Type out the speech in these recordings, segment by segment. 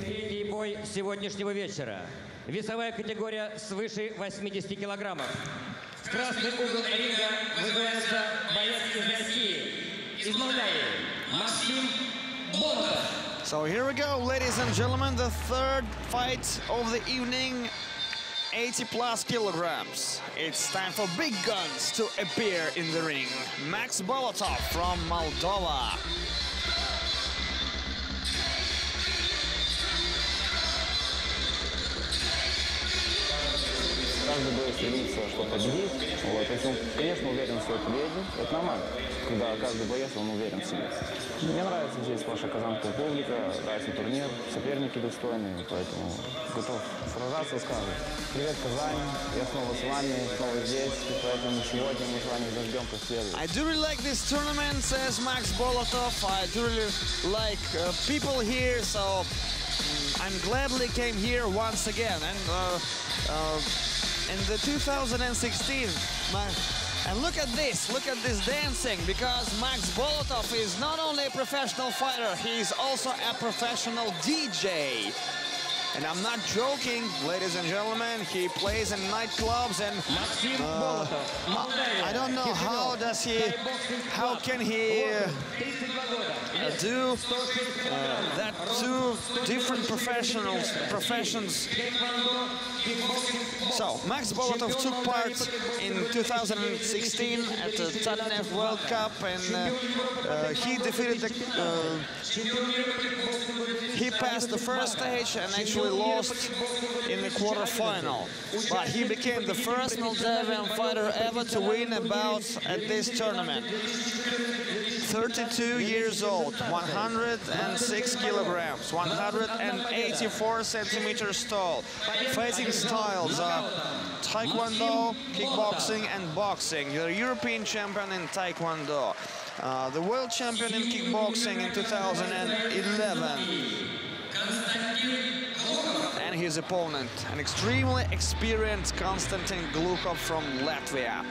Третий бой сегодняшнего вечера. Весовая категория свыше 80 килограммов. В красный угол ринга вызывается боец из России, из Молдавии, Максим Болотов. So here we go, ladies and gentlemen, the third fight of the evening. 80 plus kilograms. It's time for big guns to appear in the ring. Max Bolotov from Moldova. Каждый будет стремиться что победить. Вот. Если он, конечно, уверен в своей победе, это нормально, когда каждый боец, он уверен в себе. Мне нравится здесь ваша казанская публика, нравится турнир, соперники достойные, поэтому готов сражаться с каждым. Привет, Казань, я снова с вами, снова здесь, и поэтому сегодня мы с вами заждем как следует. I do really like this tournament, says Max Bolotov. I do really like uh, people here, so mm, I'm gladly came here once again. And uh, uh, in the 2016, my, and look at this, look at this dancing, because Max Bolotov is not only a professional fighter, he's also a professional DJ. And I'm not joking, ladies and gentlemen, he plays in nightclubs and uh, I, I don't know how does he, how can he uh, do uh, that two different professionals, professions. So, Max Bolotov took part in 2016 at the Tatneft World Cup and uh, uh, he defeated the, uh, he passed the first stage and actually lost in the quarterfinal. But he became the first Moldavian fighter ever to win a bout at this tournament. 32 years old, 106 kilograms, 184 centimeters tall. Fighting styles are Taekwondo, kickboxing, and boxing. The European champion in Taekwondo. Uh, the world champion in kickboxing in 2011 and his opponent, an extremely experienced Konstantin Gluhov from Latvia.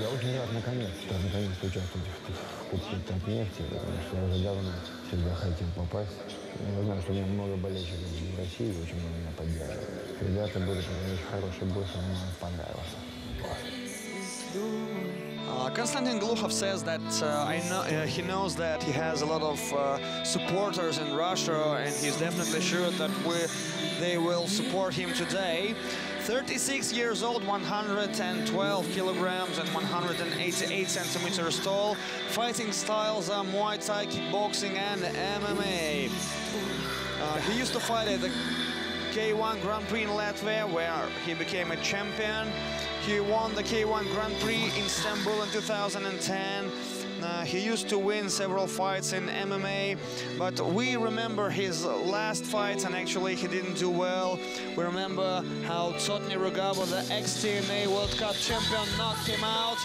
Я очень рад наконец-то, наконец-то участвовать в кубке чемпионате, потому что я уже давно всегда хотел попасть. Я знаю, что у меня много болельщиков в России, очень много меня поддерживают. Ребята были очень мне понравился. Uh, Konstantin Gluhov says that uh, know, uh, he knows that he has a lot of uh, supporters in Russia and he's definitely sure that we, they will support him today. 36 years old, 112 kilograms and 188 centimeters tall. Fighting styles are Muay Thai, kickboxing, and MMA. Uh, he used to fight at the K1 Grand Prix in Latvia, where he became a champion. He won the K1 Grand Prix in Istanbul in 2010. Uh, he used to win several fights in MMA, but we remember his last fights, and actually he didn't do well. We remember how Totni Rugaba, the ex-TNA World Cup champion, knocked him out.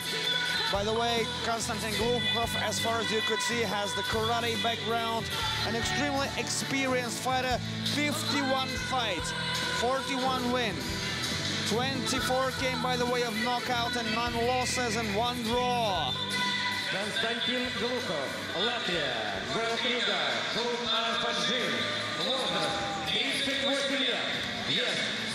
By the way, Konstantin Gluhov, as far as you could see, has the karate background, an extremely experienced fighter, 51 fights, 41 win. 24 came by the way of knockout and none losses and one draw. Konstantin Gluhov, Latvia, Braziliga, Клуб Альфа-Джин, 38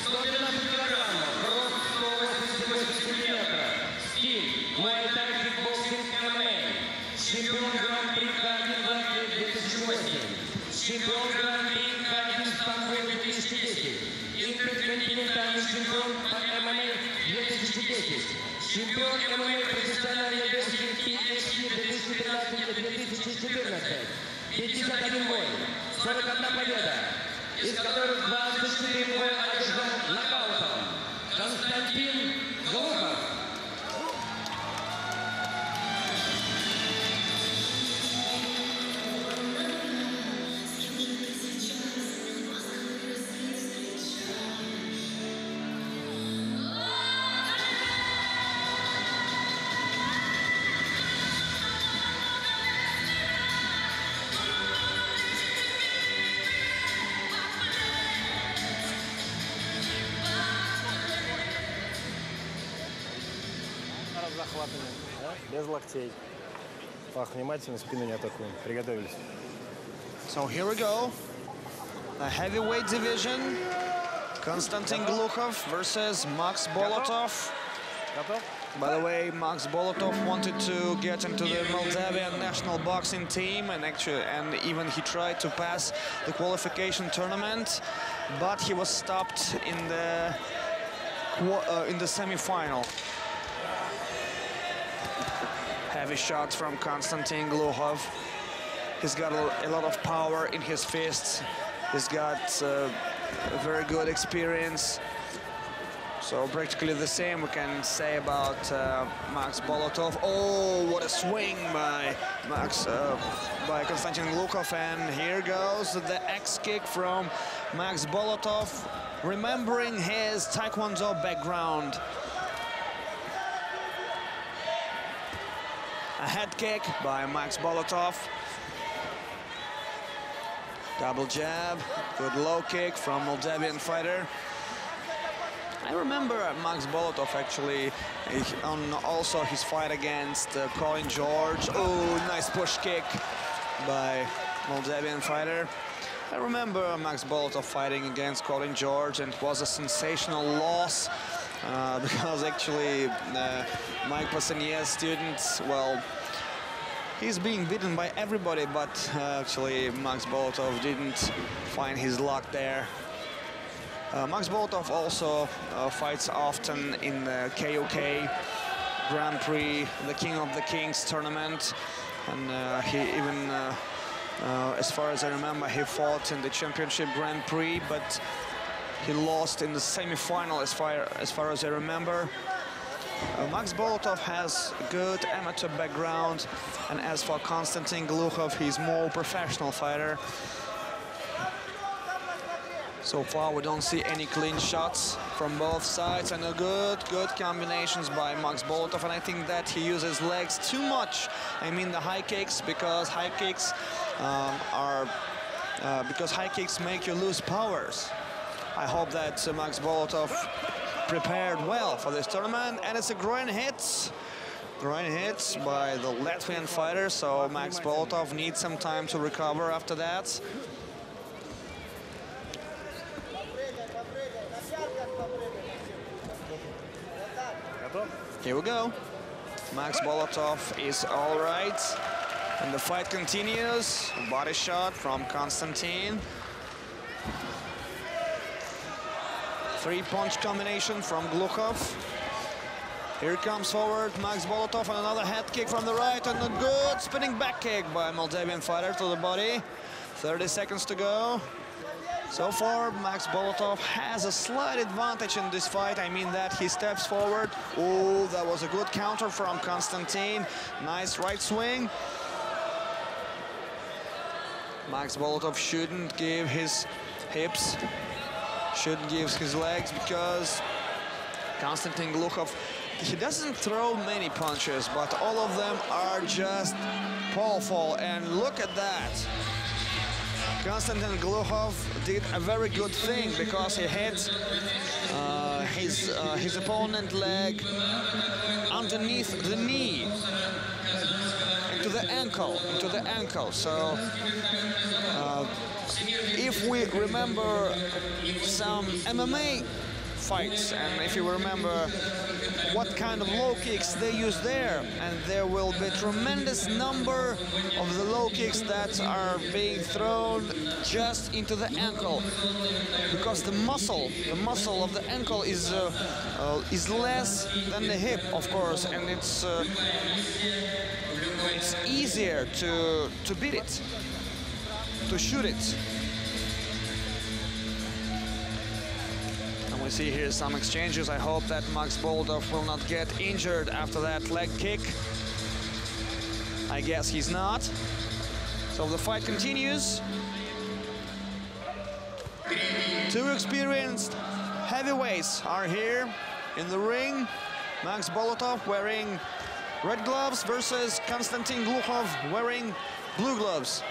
чемпион ММА профессиональной версии PFC 2013-2014, 51 бой, 41 победа, из которых 24 боя одержал нокаутом. Константин Глухов. без локтей. Пах внимательно, спину не атакуем. Приготовились. So here we go. The heavyweight division. Konstantin Gluhov versus Max Bolotov. Готов? By the way, Max Bolotov wanted to get into the Moldavian national boxing team and actually and even he tried to pass the qualification tournament, but he was stopped in the uh, in the semi-final. Heavy shots from Konstantin Gluhov. He's got a, lot of power in his fists. He's got uh, a very good experience. So practically the same we can say about uh, Max Bolotov. Oh, what a swing by Max, uh, by Konstantin Gluhov. And here goes the X kick from Max Bolotov, remembering his Taekwondo background. A head kick by Max Bolotov. Double jab, good low kick from Moldavian fighter. I remember Max Bolotov actually eh, on also his fight against uh, Colin George. Oh, nice push kick by Moldavian fighter. I remember Max Bolotov fighting against Colin George and it was a sensational loss uh, because actually uh, Mike Passenier student, well, he's being beaten by everybody, but uh, actually Max Bolotov didn't find his luck there. Uh, Max Bolotov also uh, fights often in the KOK Grand Prix, the King of the Kings tournament, and he even, uh, as far as I remember, he fought in the Championship Grand Prix, but he lost in the semi-final, as far as far as I remember. Uh, Max Bolotov has good amateur background, and as for Konstantin Gluhov, he's more professional fighter. So far, we don't see any clean shots from both sides, and a good, good combinations by Max Bolotov. And I think that he uses legs too much. I mean the high kicks, because high kicks um, are uh, because high kicks make you lose powers. I hope that uh, Max Bolotov prepared well for this tournament. And it's a groin hit. Groin hit by the Latvian fighter, so Max Bolotov needs some time to recover after that. Here we go. Max Bolotov is all right. And the fight continues. Body shot from Konstantin. Three punch combination from Gluhov. Here comes forward Max Bolotov and another head kick from the right and a good spinning back kick by Moldavian fighter to the body. 30 seconds to go. So far, Max Bolotov has a slight advantage in this fight. I mean that he steps forward. Oh, that was a good counter from Konstantin. Nice right swing. Max Bolotov shouldn't give his hips, shouldn't give his legs because Konstantin Gluhov, he doesn't throw many punches, but all of them are just powerful. And look at that. Konstantin Gluhov did a very good thing because he hit uh, his uh, his opponent leg underneath the knee into the ankle into the ankle. So uh, if we remember some MMA fights and if you remember what kind of low kicks they use there and there will be tremendous number of the low kicks that are being thrown just into the ankle. Because the muscle the muscle of the ankle is uh, uh, is less than the hip of course and it's uh, it's easier to to beat it to shoot it And we see here some exchanges. I hope that Max Bolotov will not get injured after that leg kick. I guess he's not. So the fight continues. Two experienced heavyweights are here in the ring. Max Bolotov wearing red gloves versus Konstantin Gluhov wearing blue gloves.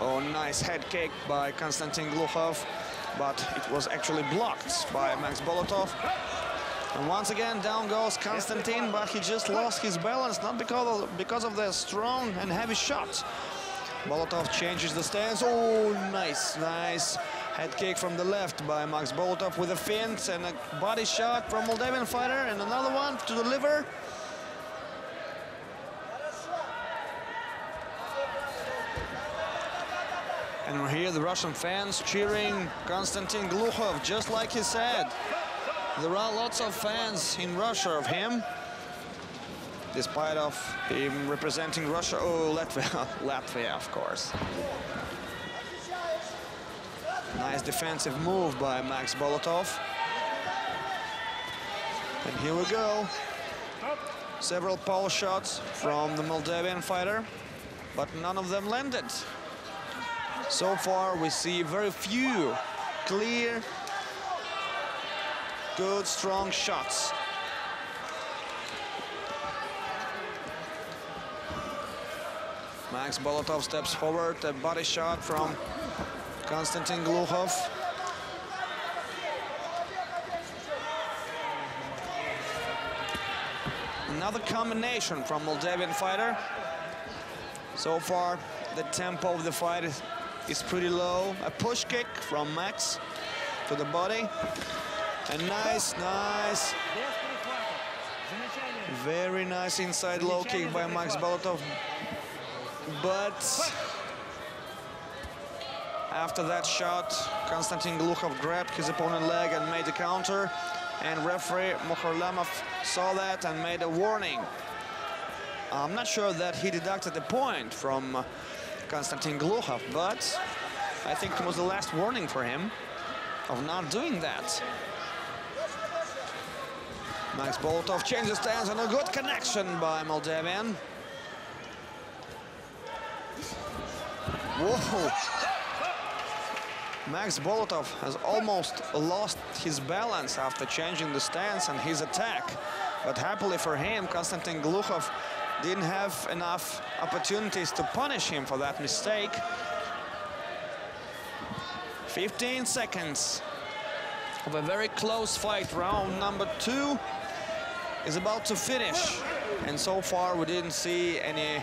Oh, nice head kick by Konstantin Gluhov, but it was actually blocked by Max Bolotov. And once again, down goes Konstantin, but he just lost his balance, not because of, because of the strong and heavy shot. Bolotov changes the stance. Oh, nice, nice. Head kick from the left by Max Bolotov with a feint and a body shot from Moldavian fighter and another one to the liver. And we hear the Russian fans cheering Konstantin Gluhov, just like he said. There are lots of fans in Russia of him, despite of him representing Russia. Oh, Latvia, Latvia, of course. Nice defensive move by Max Bolotov. And here we go. Several pole shots from the Moldavian fighter, but none of them landed. So far, we see very few clear, good, strong shots. Max Bolotov steps forward, a body shot from Konstantin Gluhov. Another combination from Moldavian fighter. So far, the tempo of the fight is, is pretty low. A push kick from Max to the body. A nice, nice, very nice inside low kick by Max Bolotov. But after that shot, Konstantin Gluhov grabbed his opponent's leg and made a counter. And referee Mokharlamov saw that and made a warning. I'm not sure that he deducted a point from uh, Konstantin Gluhov, but I think it was the last warning for him of not doing that. Max Bolotov changes stance and a good connection by Moldavian. Whoa! Max Bolotov has almost lost his balance after changing the stance and his attack. But happily for him, Konstantin Gluhov didn't have enough opportunities to punish him for that mistake. 15 seconds of a very close fight. Round number two is about to finish. And so far we didn't see any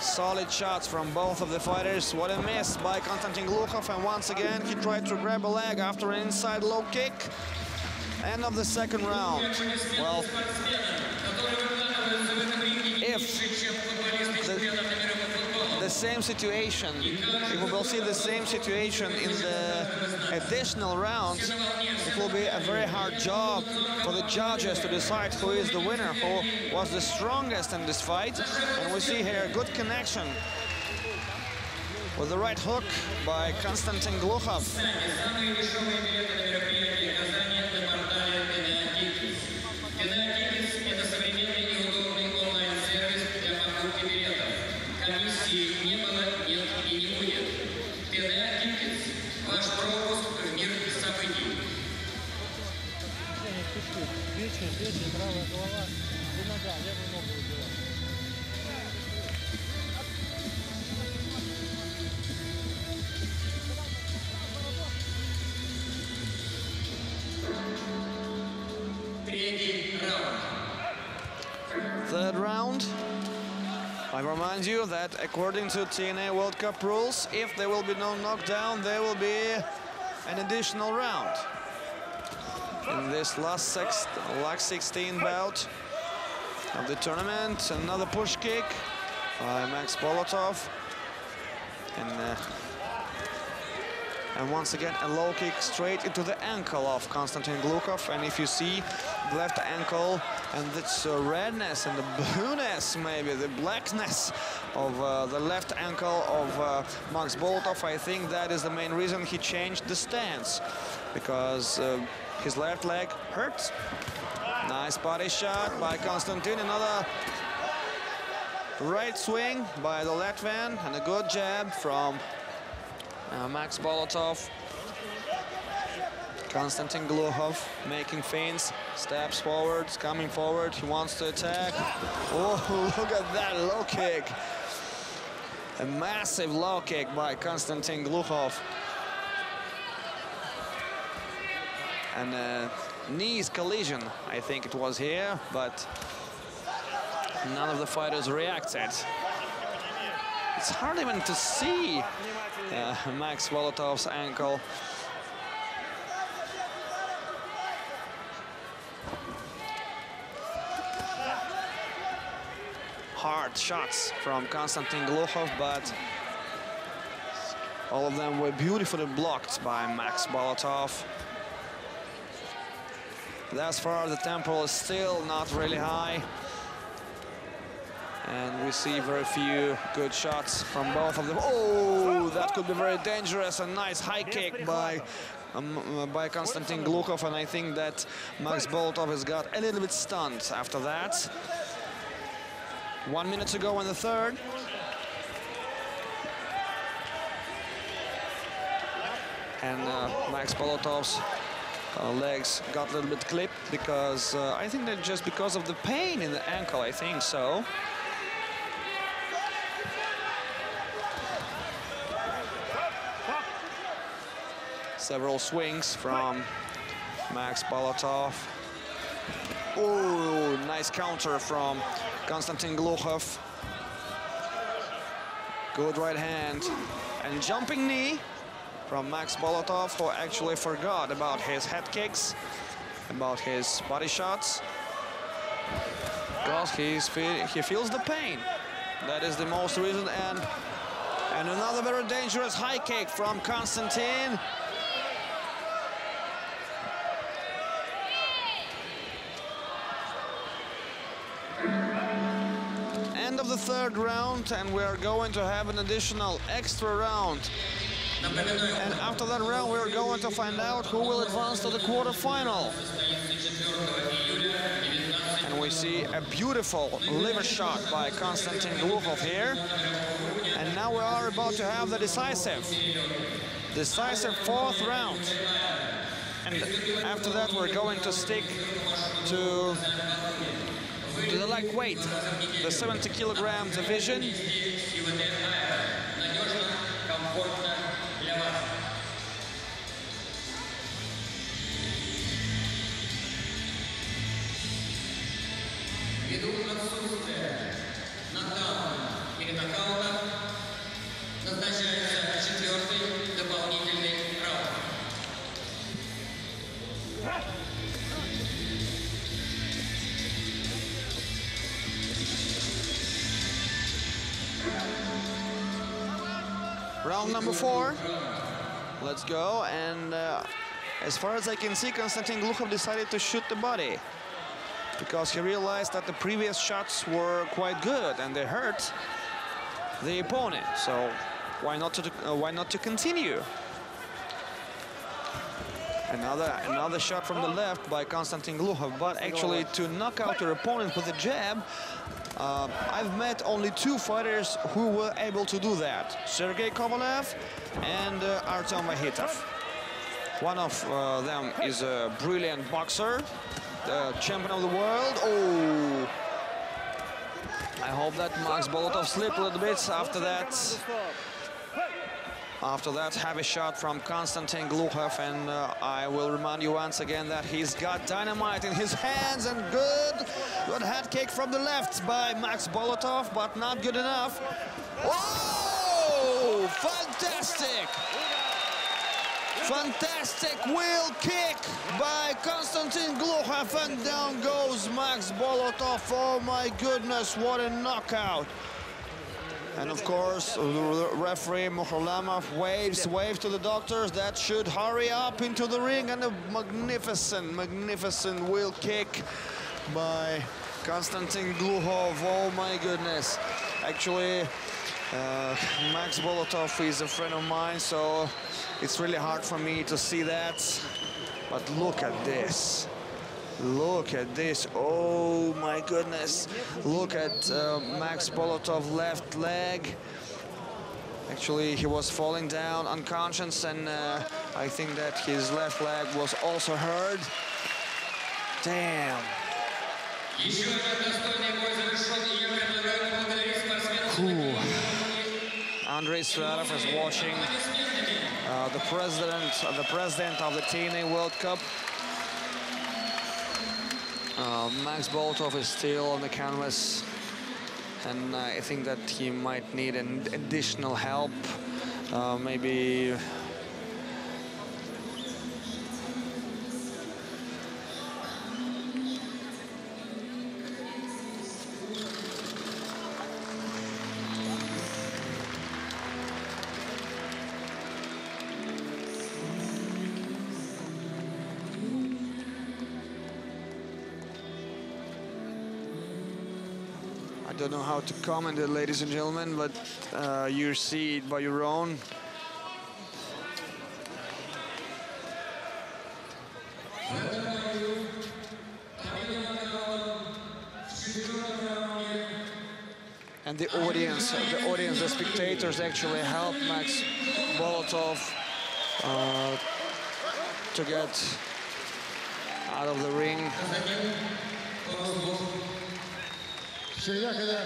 solid shots from both of the fighters. What a miss by Konstantin Gluhov. And once again, he tried to grab a leg after an inside low kick. End of the second round. Well, if the, the same situation, if we will see the same situation in the additional rounds, will be a very hard job for the judges to decide who is the winner, who was the strongest in this fight. And we see here a good connection with the right hook by Konstantin Gluhov. Third round. I remind you that according to TNA World Cup rules, if there will be no knockdown, there will be an additional round. In this last, six, last 16 bout of the tournament, another push kick by Max Bolotov. And, uh, and once again, a low kick straight into the ankle of Konstantin Gluhov. And if you see the left ankle and its uh, redness and the blueness, maybe the blackness of uh, the left ankle of uh, Max Bolotov, I think that is the main reason he changed the stance because uh, his left leg hurts. Nice body shot by Konstantin. Another right swing by the Latvian and a good jab from uh, Max Bolotov. Konstantin Gluhov making feints, steps forward, coming forward, he wants to attack. Oh, look at that low kick. A massive low kick by Konstantin Gluhov. And uh, knees collision, I think it was here, but none of the fighters reacted. It's hard even to see uh, Max Bolotov's ankle. Hard shots from Konstantin Gluhov, but all of them were beautifully blocked by Max Bolotov. Thus far, the tempo is still not really high. And we see very few good shots from both of them. Oh, that could be very dangerous. A nice high kick by um, by Konstantin Gluhov, and I think that Max Bolotov has got a little bit stunned after that. One minute to go in the third. And uh, Max Bolotov's uh, legs got a little bit clipped because uh, I think that just because of the pain in the ankle, I think so. Several swings from Max Bolotov. Oh, nice counter from Konstantin Gluhov. Good right hand and jumping knee from Max Bolotov, who actually forgot about his head kicks, about his body shots, because he's fe he feels the pain. That is the most reason. And and another very dangerous high kick from Konstantin. End of the third round, and we are going to have an additional extra round. And after that round, we're going to find out who will advance to the quarterfinal. And we see a beautiful liver shot by Konstantin Gluhov here. And now we are about to have the decisive, decisive fourth round. And after that, we're going to stick to, to the lightweight, the 70 kilogram division. Four. Let's go. And uh, as far as I can see, Konstantin Gluhov decided to shoot the body because he realized that the previous shots were quite good and they hurt the opponent. So why not to uh, why not to continue? Another another shot from the left by Konstantin Gluhov, but actually to knock out your opponent with a jab, uh, I've met only two fighters who were able to do that: Sergey Kovalev and uh, Artem Vahitov. One of uh, them is a brilliant boxer, the champion of the world. Oh, I hope that Max Bolotov slipped a little bit after that. After that heavy shot from Konstantin Gluhov, and uh, I will remind you once again that he's got dynamite in his hands and good, good head kick from the left by Max Bolotov, but not good enough. Oh, fantastic! Fantastic wheel kick by Konstantin Gluhov, and down goes Max Bolotov. Oh my goodness, what a knockout! And of course, referee Mokhorlamov waves, waves to the doctors that should hurry up into the ring. And a magnificent, magnificent wheel kick by Konstantin Gluhov. Oh my goodness. Actually, uh, Max Bolotov is a friend of mine, so it's really hard for me to see that. But look at this. Look at this. Oh my goodness. Look at uh, Max Bolotov left leg. Actually, he was falling down unconscious and uh, I think that his left leg was also hurt. Damn. Cool. Andrei Sverov is watching uh, the president, the president of the TNA World Cup uh, Max Bolotov is still on the canvas, and I think that he might need an additional help. Uh, maybe how to comment it, ladies and gentlemen, but uh, you see it by your own. And the audience, the audience, the spectators actually helped Max Bolotov uh, to get out of the ring. Всегда, когда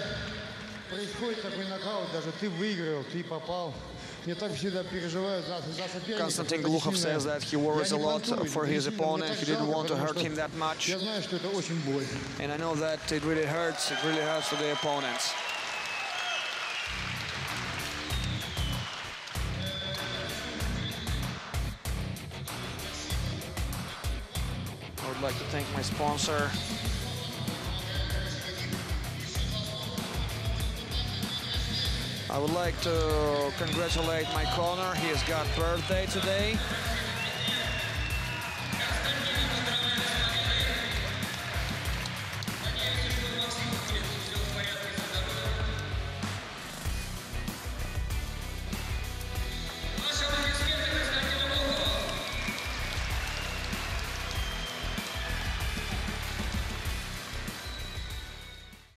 происходит такой нокаут, даже ты выиграл, ты попал, Konstantin Gluhov says that he worries a lot for his opponent. He didn't want to hurt him that much. And I know that it really hurts. It really hurts for the opponents. I would like to thank my sponsor, I would like to congratulate my corner. He has got birthday today.